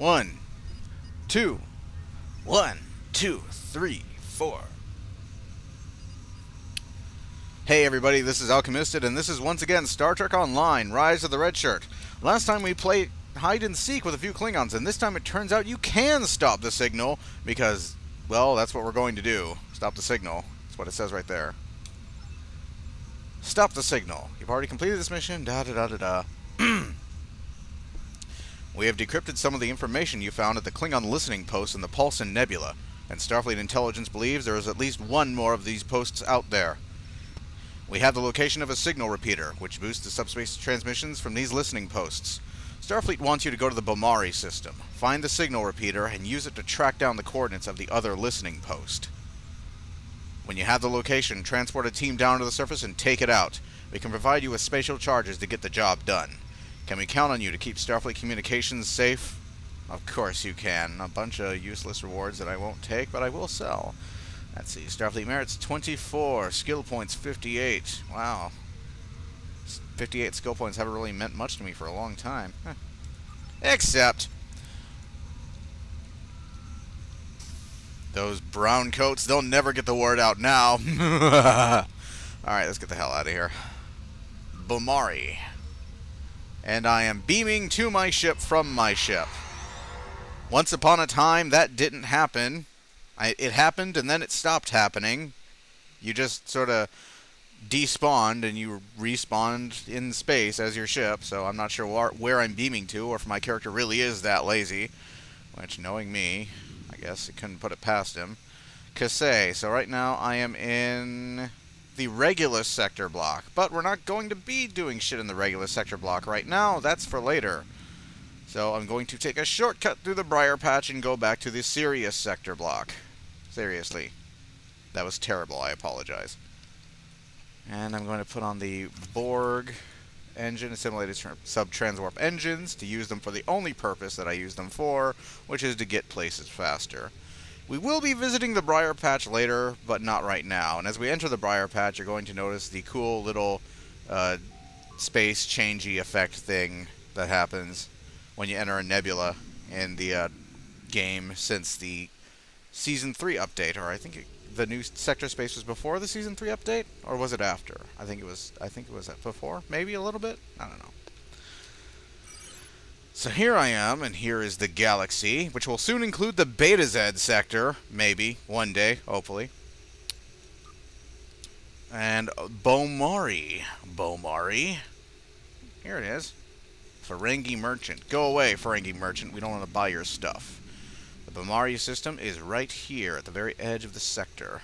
One, two, one, two, three, four. Hey everybody, this is AlchemistiD, and this is once again Star Trek Online, Rise of the Red Shirt. Last time we played hide and seek with a few Klingons, and this time it turns out you can stop the signal, because, well, that's what we're going to do. Stop the signal. That's what it says right there. Stop the signal. You've already completed this mission, da da da da da. we have decrypted some of the information you found at the Klingon listening post in the Paulson Nebula, and Starfleet Intelligence believes there is at least one more of these posts out there. We have the location of a signal repeater, which boosts the subspace transmissions from these listening posts. Starfleet wants you to go to the Bomari system, find the signal repeater, and use it to track down the coordinates of the other listening post. When you have the location, transport a team down to the surface and take it out. We can provide you with spatial charges to get the job done. Can we count on you to keep Starfleet communications safe? Of course you can. A bunch of useless rewards that I won't take, but I will sell. Let's see. Starfleet merits 24. Skill points 58. Wow. 58 skill points haven't really meant much to me for a long time. Huh. Except those brown coats, they'll never get the word out now. Alright, let's get the hell out of here. Bomari. And I am beaming to my ship from my ship. Once upon a time, that didn't happen. I, it happened and then it stopped happening. You just sort of despawned and you respawned in space as your ship, so I'm not sure wh where I'm beaming to or if my character really is that lazy. Which, knowing me, I guess it couldn't put it past him. Kasei. So right now I am in the Regulus sector block, but we're not going to be doing shit in the Regulus sector block right now. That's for later. So I'm going to take a shortcut through the Briar Patch and go back to the Sirius sector block. Seriously. That was terrible. I apologize. And I'm going to put on the Borg engine, assimilated sub-transwarp engines, to use them for the only purpose that I use them for, which is to get places faster. We will be visiting the Briar Patch later, but not right now. And as we enter the Briar Patch, you're going to notice the cool little uh, space changey effect thing that happens when you enter a nebula in the uh, game since the Season 3 update, or I think it, the new sector space was before the Season 3 update, or was it after? I think it was, I think it was before, maybe a little bit? I don't know. So here I am, and here is the galaxy, which will soon include the Betazed sector, maybe, one day, hopefully. And Bomari. Bomari. Here it is. Ferengi Merchant. Go away, Ferengi Merchant. We don't want to buy your stuff. The Bomari system is right here at the very edge of the sector.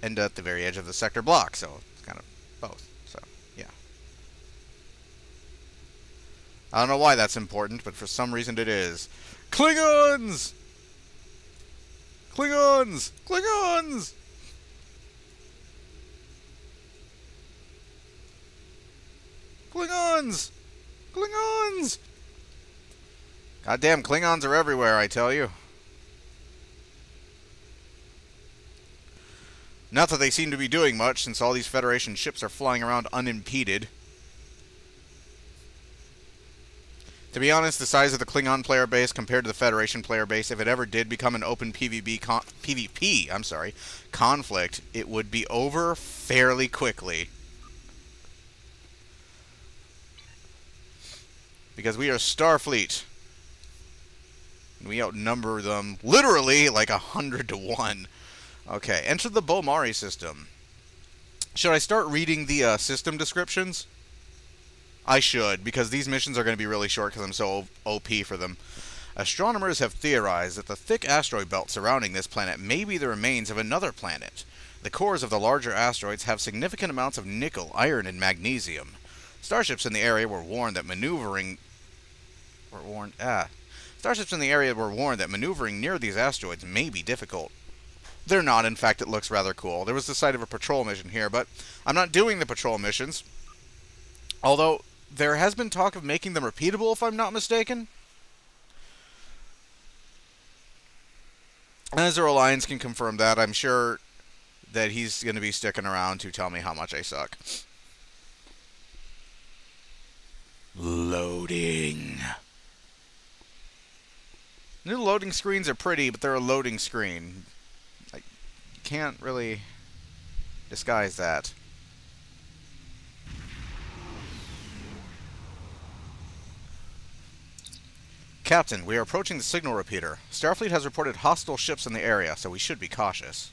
And at the very edge of the sector block, so it's kind of both. So, yeah. I don't know why that's important, but for some reason it is. Klingons! Klingons! Klingons! Klingons! Klingons! Goddamn, Klingons are everywhere, I tell you. Not that they seem to be doing much, since all these Federation ships are flying around unimpeded. To be honest, the size of the Klingon player base compared to the Federation player base, if it ever did become an open PvP PvP, I'm sorry, conflict, it would be over fairly quickly. Because we are Starfleet. We outnumber them literally like a hundred to one. Okay, enter the Bomari system. Should I start reading the uh, system descriptions? I should, because these missions are going to be really short because I'm so OP for them. Astronomers have theorized that the thick asteroid belt surrounding this planet may be the remains of another planet. The cores of the larger asteroids have significant amounts of nickel, iron, and magnesium. Starships in the area were warned that maneuvering were warned ah Starships in the area were warned that maneuvering near these asteroids may be difficult. They're not, in fact, it looks rather cool. There was the site of a patrol mission here, but I'm not doing the patrol missions. Although, there has been talk of making them repeatable, if I'm not mistaken. Ezra Lyons can confirm that. I'm sure that he's going to be sticking around to tell me how much I suck. Loading. New loading screens are pretty, but they're a loading screen. I can't really disguise that. Captain, we are approaching the signal repeater. Starfleet has reported hostile ships in the area, so we should be cautious.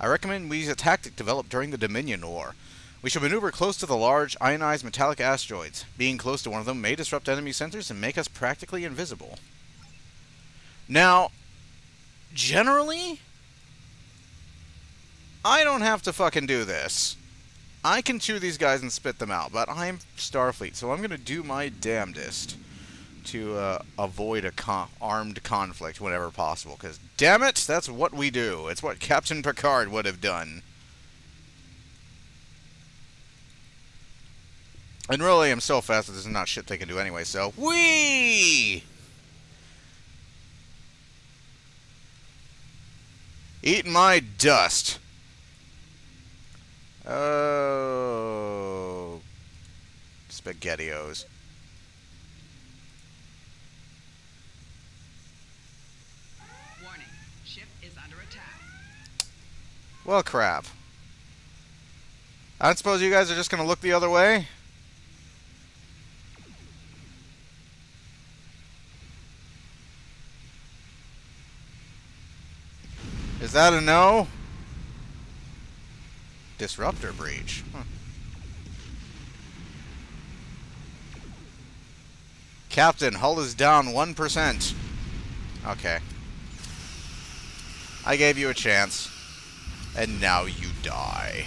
I recommend we use a tactic developed during the Dominion War. We should maneuver close to the large, ionized metallic asteroids. Being close to one of them may disrupt enemy sensors and make us practically invisible. Now, generally, I don't have to fucking do this. I can chew these guys and spit them out, but I'm Starfleet, so I'm to do my damnedest to uh, avoid a con armed conflict whenever possible. Because, damn it, that's what we do. It's what Captain Picard would have done. And really, I'm so fast that there's not shit they can do anyway, so... Whee! Eat my dust. Oh... SpaghettiOs. Well, crap. I don't suppose you guys are just going to look the other way? Is that a no? Disruptor breach. Huh. Captain, hull is down 1%. Okay. I gave you a chance. And now you die.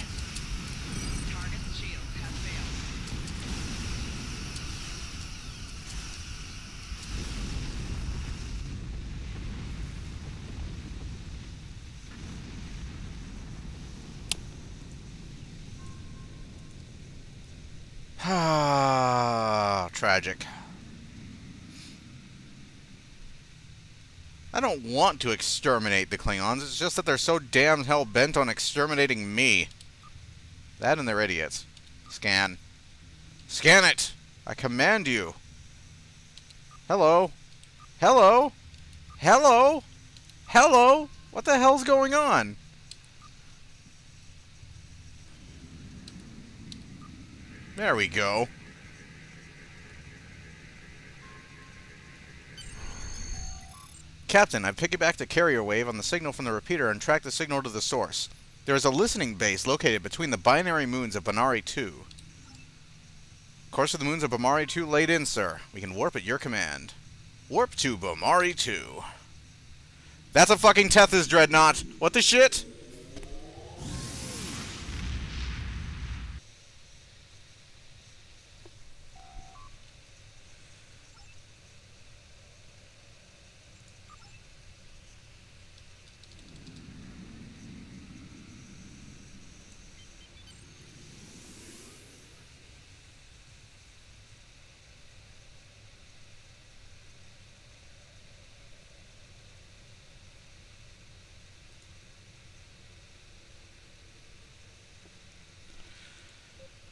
Ah, tragic. I don't want to exterminate the Klingons, it's just that they're so damn hell bent on exterminating me. That and they're idiots. Scan. Scan it! I command you! Hello? Hello? Hello? Hello? What the hell's going on? There we go. Captain, I've piggybacked a carrier wave on the signal from the repeater and tracked the signal to the source. There is a listening base located between the binary moons of Bomari 2. Course of the moons of Bomari 2 laid in, sir. We can warp at your command. Warp to Bomari 2. That's a fucking Tethys Dreadnought! What the shit?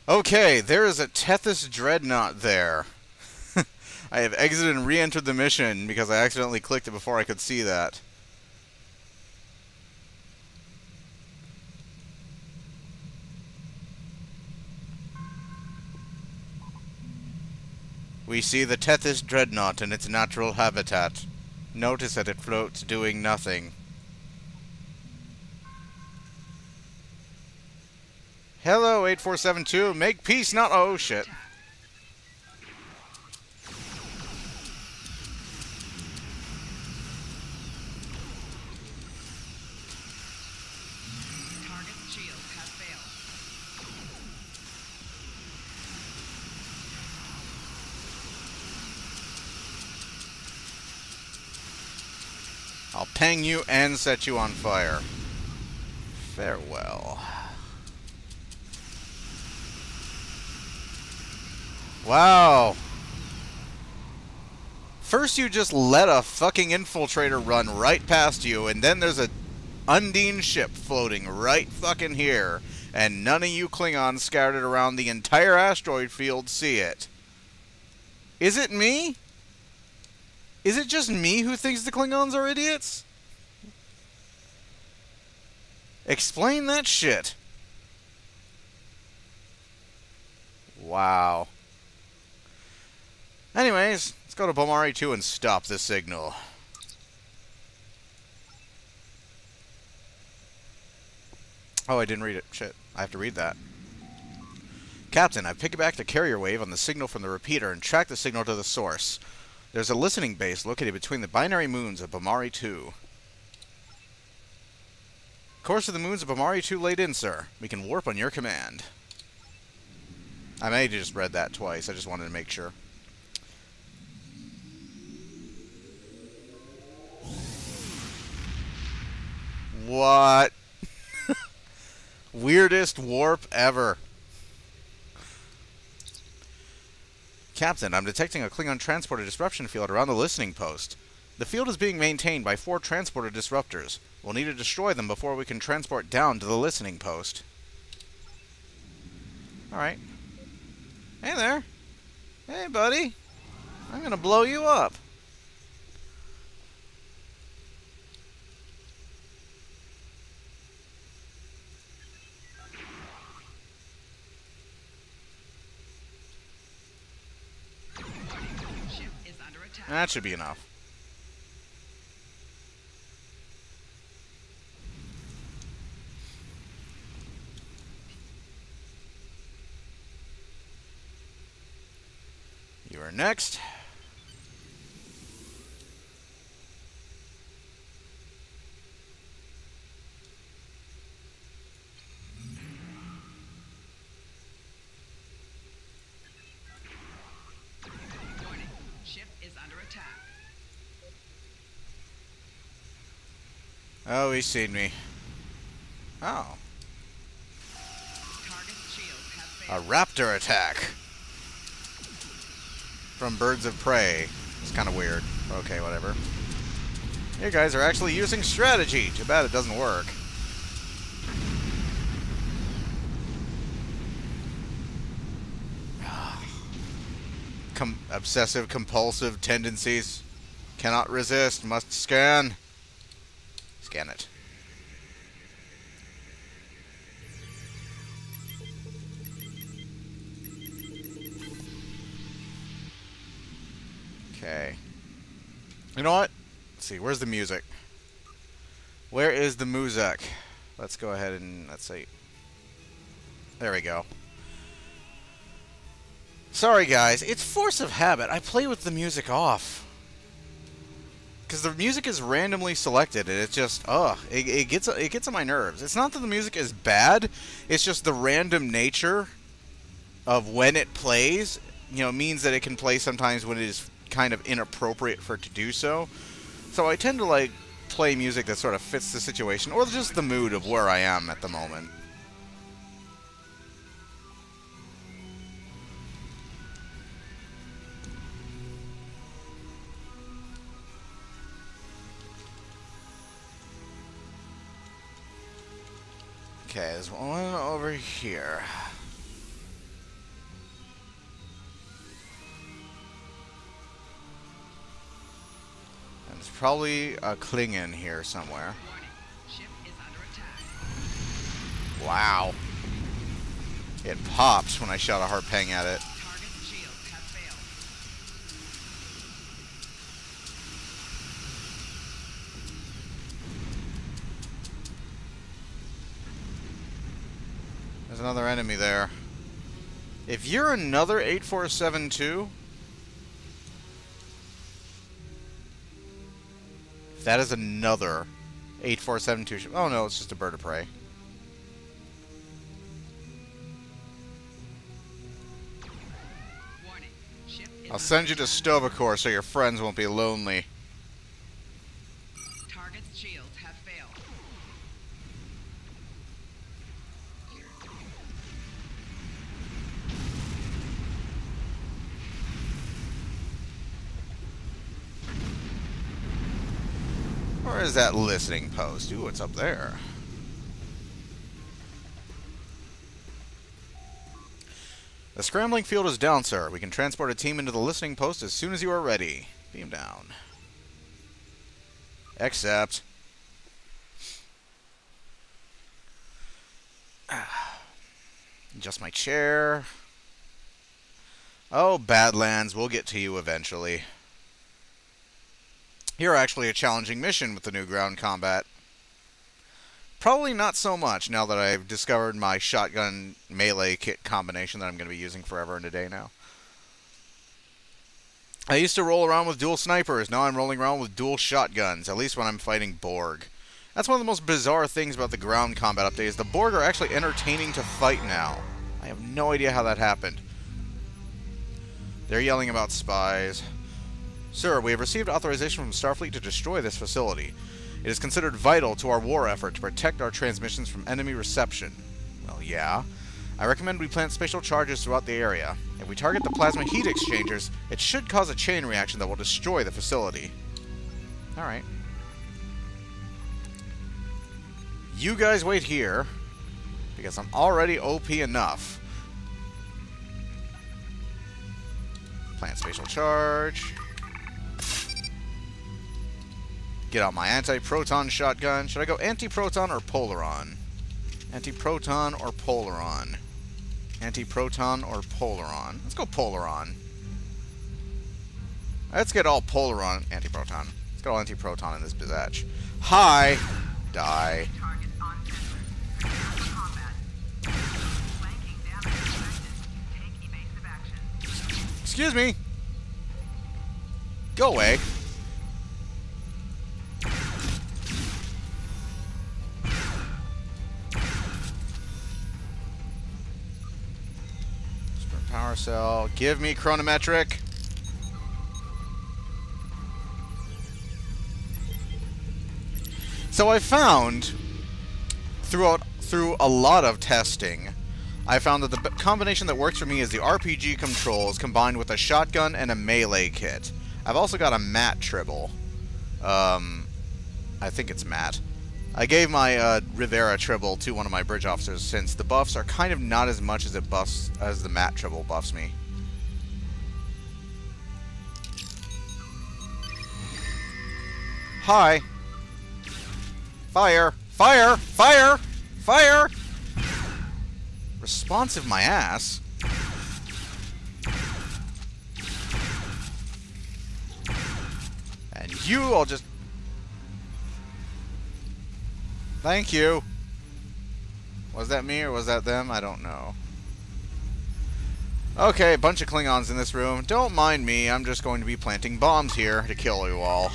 Okay, there is a Tethys Dreadnought there. I have exited and re-entered the mission because I accidentally clicked it before I could see that. We see the Tethys Dreadnought in its natural habitat. Notice that it floats doing nothing. Hello, 8472. Make peace, not... Oh, shit. I'll ping you and set you on fire. Farewell. Wow. First you just let a fucking infiltrator run right past you, and then there's a Undine ship floating right fucking here, and none of you Klingons scattered around the entire asteroid field see it. Is it me? Is it just me who thinks the Klingons are idiots? Explain that shit. Wow. Anyways, let's go to Bomari 2 and stop the signal. Oh, I didn't read it. Shit. I have to read that. Captain, I've piggybacked a carrier wave on the signal from the repeater and tracked the signal to the source. There's a listening base located between the binary moons of Bomari 2. Course of the moons of Bomari 2 laid in, sir. We can warp on your command. I may have just read that twice. I just wanted to make sure. What? Weirdest warp ever. Captain, I'm detecting a Klingon transporter disruption field around the listening post. The field is being maintained by four transporter disruptors. We'll need to destroy them before we can transport down to the listening post. Alright. Hey there. Hey, buddy. I'm gonna blow you up. That should be enough. You are next. Oh, he's seen me. Oh. A raptor attack. From Birds of Prey. It's kind of weird. Okay, whatever. You guys are actually using strategy. Too bad it doesn't work. Com obsessive compulsive tendencies. Cannot resist. Must scan. Scan it. Okay. You know what? Let's see. Where's the music? Where is the music? Let's go ahead and let's see. There we go. Sorry guys, it's force of habit. I play with the music off because the music is randomly selected and it's just ugh it, it gets it gets on my nerves. It's not that the music is bad it's just the random nature of when it plays you know means that it can play sometimes when it is kind of inappropriate for it to do so. So i tend to like play music that sort of fits the situation or just the mood of where i am at the moment Okay, there's one over here. It's probably a Klingon here somewhere. Wow. It pops when I shot a Harpang at it. There's another enemy there. If you're another 8472... If That is another 8472... Oh no, it's just a bird of prey. I'll send you to Sto-vo-kor so your friends won't be lonely. Where is that listening post? Ooh, what's up there? The scrambling field is down, sir. We can transport a team into the listening post as soon as you are ready. Beam down. Except... Just my chair. Oh, Badlands, we'll get to you eventually. You're actually a challenging mission with the new ground combat. Probably not so much now that I've discovered my shotgun melee kit combination that I'm going to be using forever and a day now. I used to roll around with dual snipers. Now I'm rolling around with dual shotguns, at least when I'm fighting Borg. That's one of the most bizarre things about the ground combat update is the Borg are actually entertaining to fight now. I have no idea how that happened. They're yelling about spies. Sir, we have received authorization from Starfleet to destroy this facility. It is considered vital to our war effort to protect our transmissions from enemy reception. Well, yeah. I recommend we plant spatial charges throughout the area. If we target the plasma heat exchangers, it should cause a chain reaction that will destroy the facility. Alright. You guys wait here, because I'm already OP enough. Plant spatial charge. Get out my anti-proton shotgun. Should I go anti-proton or polaron? Anti-proton or polaron? Anti-proton or polaron? Let's go polaron. Let's get all polaron anti-proton. Let's get all anti-proton in this bizatch. Hi! Die. Excuse me! Go away. Cell. Give me chronometric. So I found throughout through a lot of testing, I found that the combination that works for me is the RPG controls combined with a shotgun and a melee kit. I've also got a mat tribble. Um, I think it's mat. I gave my uh, Rivera Tribble to one of my bridge officers since the buffs are kind of not as much as it buffs as the Mat Tribble buffs me. Hi. Fire. Fire! Fire! Fire! Responsive my ass. And you, I'll just Thank you. Was that me or was that them? I don't know. Okay, a bunch of Klingons in this room. Don't mind me, I'm just going to be planting bombs here to kill you all.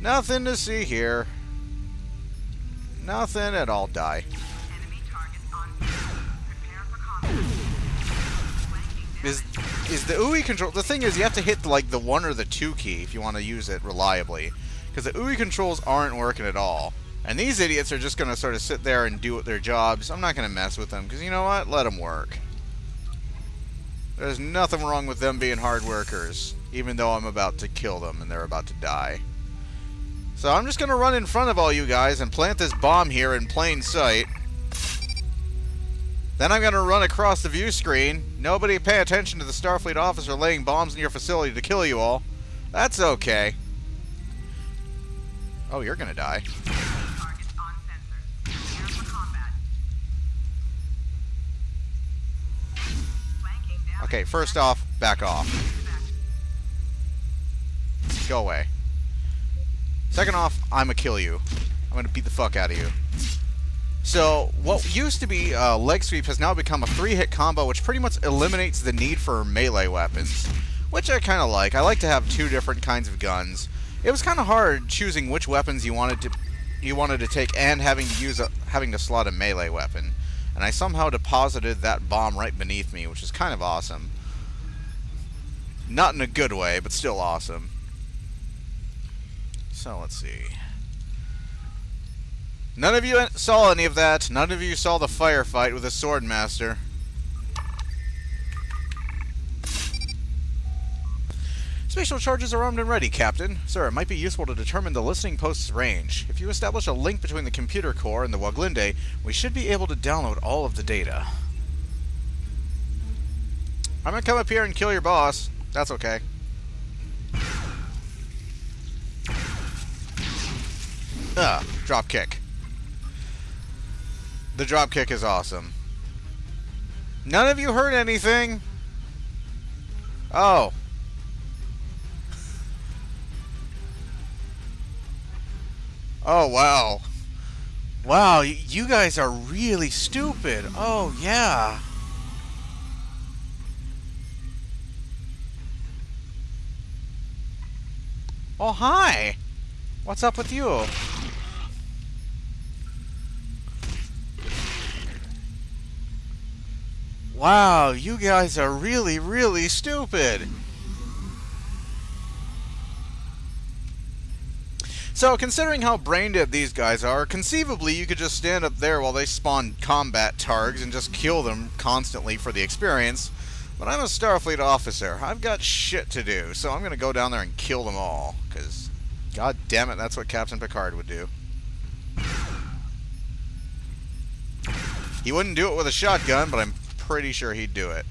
Nothing to see here. Nothing at all. Die. Is is the OOE control... The thing is, you have to hit like the 1 or the 2 key if you want to use it reliably. Because the OOE controls aren't working at all. And these idiots are just going to sort of sit there and do their jobs. I'm not going to mess with them, because you know what? Let them work. There's nothing wrong with them being hard workers, even though I'm about to kill them and they're about to die. So I'm just going to run in front of all you guys and plant this bomb here in plain sight. Then I'm going to run across the view screen. Nobody pay attention to the Starfleet officer laying bombs in your facility to kill you all. That's okay. Oh, you're gonna die. Okay, first off, back off. Go away. Second off, I'ma kill you. I'm gonna beat the fuck out of you. So, what used to be uh, leg sweep has now become a three-hit combo, which pretty much eliminates the need for melee weapons. Which I kind of like. I like to have two different kinds of guns it was kind of hard choosing which weapons you wanted to you wanted to take and having to use a having to slot a melee weapon. And I somehow deposited that bomb right beneath me, which is kind of awesome. Not in a good way, but still awesome. So let's see. None of you saw any of that. None of you saw the firefight with a swordmaster. Spatial charges are armed and ready, Captain. Sir, it might be useful to determine the listening post's range. If you establish a link between the computer core and the Woglinde, we should be able to download all of the data. I'm gonna come up here and kill your boss. That's okay. Ah, drop kick. The drop kick is awesome. None of you heard anything? Oh. Oh, wow. Wow, you guys are really stupid. Oh, yeah. Oh, hi. What's up with you? Wow, you guys are really, really stupid. So, considering how brain dead these guys are, conceivably you could just stand up there while they spawn combat targs and just kill them constantly for the experience. But I'm a Starfleet officer. I've got shit to do, so I'm going to go down there and kill them all. Because, god damn it, that's what Captain Picard would do. He wouldn't do it with a shotgun, but I'm pretty sure he'd do it.